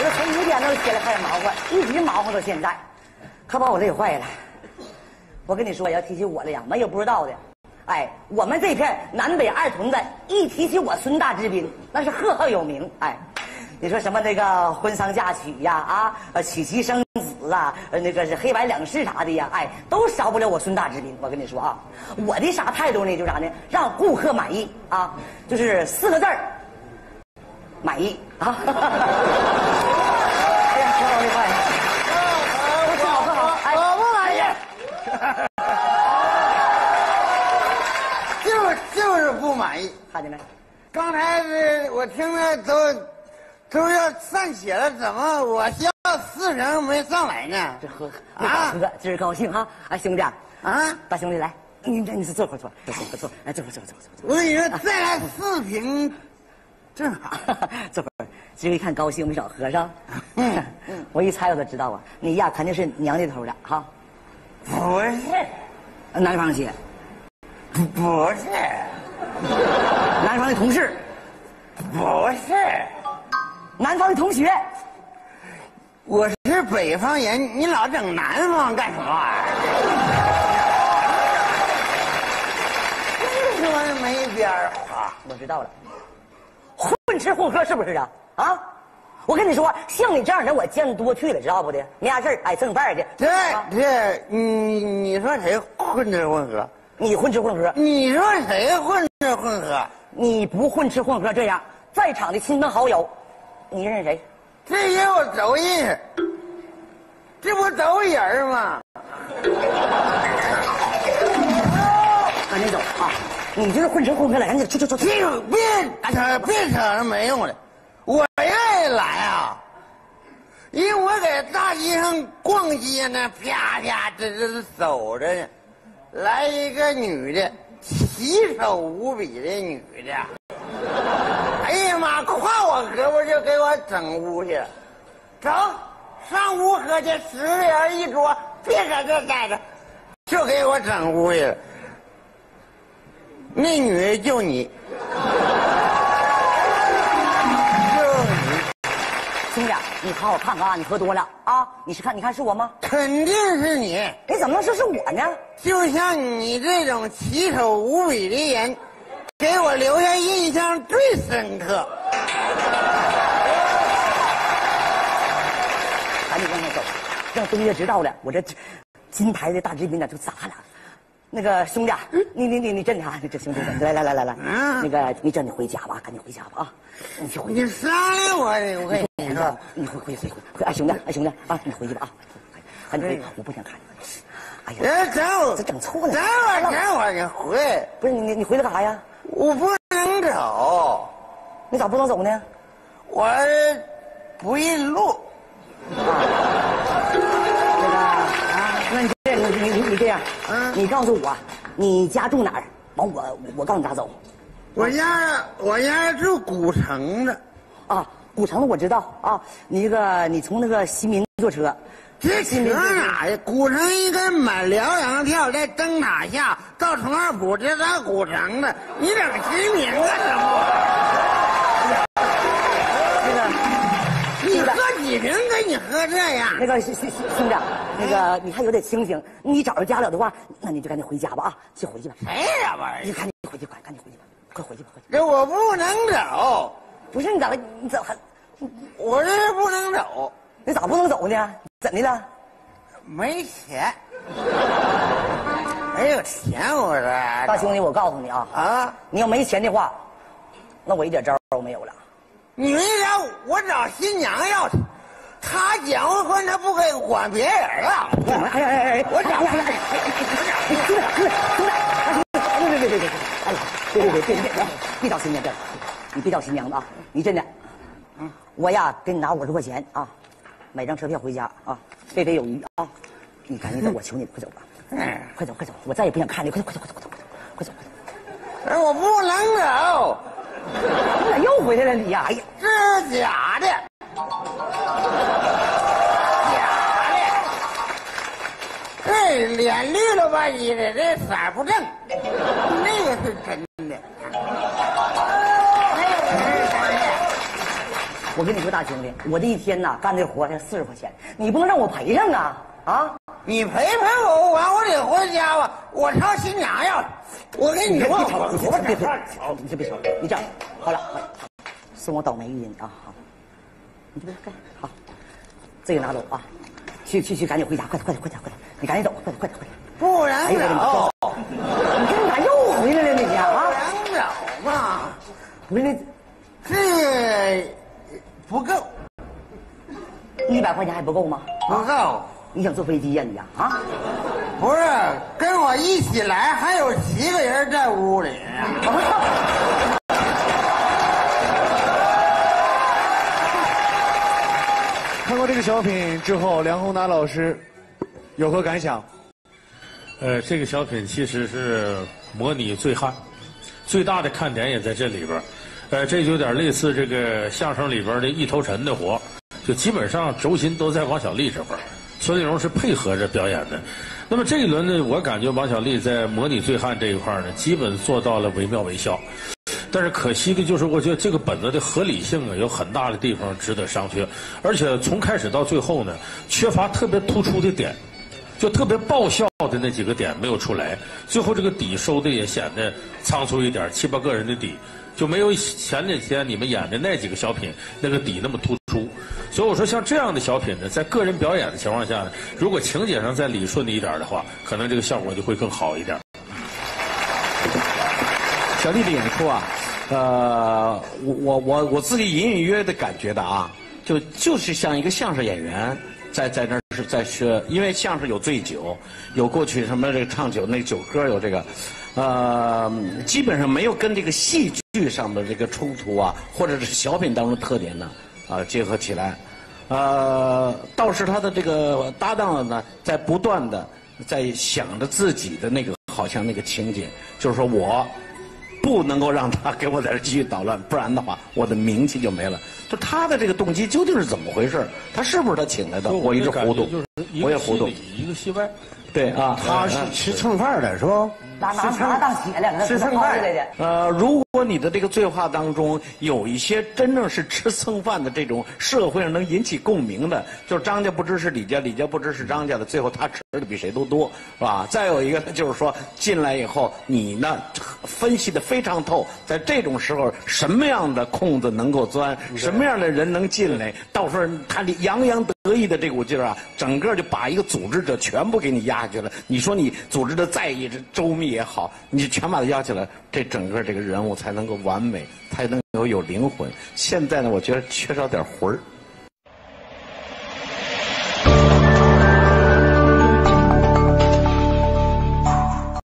我这从五点钟起来开始忙活，一直忙活到现在，可把我累坏了。我跟你说，要提起我来呀，没有不知道的。哎，我们这片南北二屯子，一提起我孙大之兵，那是赫赫有名。哎，你说什么那个婚丧嫁娶呀，啊，呃，娶妻生子啊，呃，那个是黑白两世啥的呀，哎，都少不了我孙大之兵。我跟你说啊，我的啥态度呢？就啥呢？让顾客满意啊，就是四个字儿，满意啊。哎呀，挺好的坏。都吃好喝好，哎，我不满意，就是就是不满意。看见没？刚才是我听着都都要散血了，怎么我消四人没上来呢？这喝没少喝，今儿高兴哈！哎，兄弟啊，啊！大兄弟来，你这你是坐会儿坐，坐会儿坐，哎，坐会儿坐会儿坐会儿我跟你说，再来四瓶，正好。坐，会儿。今儿一看高兴，没少喝上。嗯 嗯，我一猜我就知道啊，你呀肯定是娘家头的哈，不是，南方去，不不是，南方的同事，不是，南方的同学，我是北方人，你老整南方干什么玩意儿？真说没边儿啊。我知道了，混吃混喝是不是啊？啊，我跟你说，像你这样人我见多去了，知道不的？没啥事儿哎，蹭饭去。这啊这，你你说谁混吃混喝？你混吃混喝，你说谁混吃混喝？你不混吃混喝这样，在场的亲朋好友，你认识谁？这些我都认识，这不都人吗？赶紧走啊！你就是混吃混喝了，赶紧出出出出！别别扯别扯那没用的，我愿意来啊，因为我在大街上逛街呢，啪啪这这走着呢，来一个女的，奇丑无比的女的，哎呀妈，挎我胳膊就给我整屋去了，走，上屋喝去，十个人一桌，别搁这待着，就给我整屋去了。那女的就你，兄弟，你好好看看啊！你喝多了啊！你是看你看是我吗？肯定是你。你怎么能说是我呢？就像你这种奇丑无比的人，给我留下印象最深刻。赶紧让他走，让东家知道了，我这金牌的大知名呢就砸了。那个兄弟，你你你你真的啊，这兄弟，来来来来来，那个你这你回家吧，赶紧回家吧啊！你回去你，商量我，我跟你说，你回回回回回，哎兄弟哎兄弟啊，你回去吧啊！赶紧回，我不想看你。哎呀，哎，等我，这整错了等会儿，等会儿，你回，不是你你你回来干啥呀？我不能走，你咋不能走呢？我不认路。那这样，嗯你告诉我你家住哪儿，完我我告诉你咋走。我家我家住古城的，啊，古城我知道啊，你那个你从那个西民坐车，这车哪呀？古城应该买辽阳票，在灯塔下到崇二浦，这到古城的。你整西民干什么？这样？那个兄兄兄长，那个你还有点清醒，你找着家了的话，那你就赶紧回家吧啊，去回去吧，谁呀玩意儿？你赶紧回去，快赶紧回去吧，快回去吧，快去。这我不能走，不是你咋了？你咋还我这不能走，你咋不能走呢？怎的了？没钱，没有钱，我这大兄弟，我告诉你啊，啊，你要没钱的话，那我一点招都没有了。你没钱我找新娘要去，他结完婚他不给管别人了。哎呀哎哎！我找哎呀哎呀哎呀！兄弟兄弟兄弟，哎别别别别别！哎呀，别别别别别别！别找新娘，别，你别找新娘子啊！你真的，嗯，我呀给你拿五十块钱啊，买张车票回家啊，备备有余啊！你赶紧走，我求你，快走吧！哎，快走快走，我再也不想看你，快走快走快走快走快走快走！哎我不能走，你咋又回来了你呀？哎呀，这是假的，假的，这脸绿了吧唧的，这色不正，那个是真的。我跟你说，大兄弟，我这一天呐干这活才四十块钱，你不能让我赔上啊啊！你赔赔我完，我得回家吧。我朝新娘要。我跟你说，别吵了，我别别别这你先别吵了，你这样好了，好了送我倒霉运啊！好，你这边干好，这个拿走啊，去去去，赶紧回家，快点快点快点快点，你赶紧走，快点快点快点！不然走，你这咋又回来了你啊？不然走嘛。回来这不够，一百块钱还不够吗？不够。你想坐飞机呀你呀啊？不是，跟我一起来还有七个人在屋里呢。小品之后，梁宏达老师有何感想？呃，这个小品其实是模拟醉汉，最大的看点也在这里边。呃，这就有点类似这个相声里边的一头沉的活，就基本上轴心都在王小利这块儿，孙丽蓉是配合着表演的。那么这一轮呢，我感觉王小利在模拟醉汉这一块呢，基本做到了惟妙惟肖。但是可惜的就是，我觉得这个本子的合理性啊，有很大的地方值得商榷，而且从开始到最后呢，缺乏特别突出的点。就特别爆笑的那几个点没有出来，最后这个底收的也显得仓促一点，七八个人的底就没有前两天你们演的那几个小品那个底那么突出。所以我说，像这样的小品呢，在个人表演的情况下呢，如果情节上再理顺一点的话，可能这个效果就会更好一点。小丽的演出啊，呃，我我我我自己隐隐约约的感觉的啊，就就是像一个相声演员在在那儿是在学，因为相声有醉酒，有过去什么这个唱酒那个酒歌有这个，呃，基本上没有跟这个戏剧上的这个冲突啊，或者是小品当中特点呢啊结合起来，呃，倒是他的这个搭档呢，在不断的在想着自己的那个好像那个情节，就是说我。不能够让他给我在这继续捣乱，不然的话，我的名气就没了。就他的这个动机究竟是怎么回事？他是不是他请来的？我一直糊涂，我也糊涂。一个戏外，对啊，他是吃蹭饭的是吧？拿拿拿当血了，吃蹭饭来的。呃，如果你的这个对话当中有一些真正是吃蹭饭的这种社会上能引起共鸣的，就是张家不知是李家，李家不知是张家的，最后他吃的比谁都多，是吧？再有一个就是说进来以后，你呢分析的非常透，在这种时候什么样的空子能够钻，什么样的人能进来，到时候他洋洋得得意的这股劲儿啊，整个就把一个组织者全部给你压下去了。你说你组织的再一周密也好，你全把它压起来，这整个这个人物才能够完美，才能够有灵魂。现在呢，我觉得缺少点魂儿。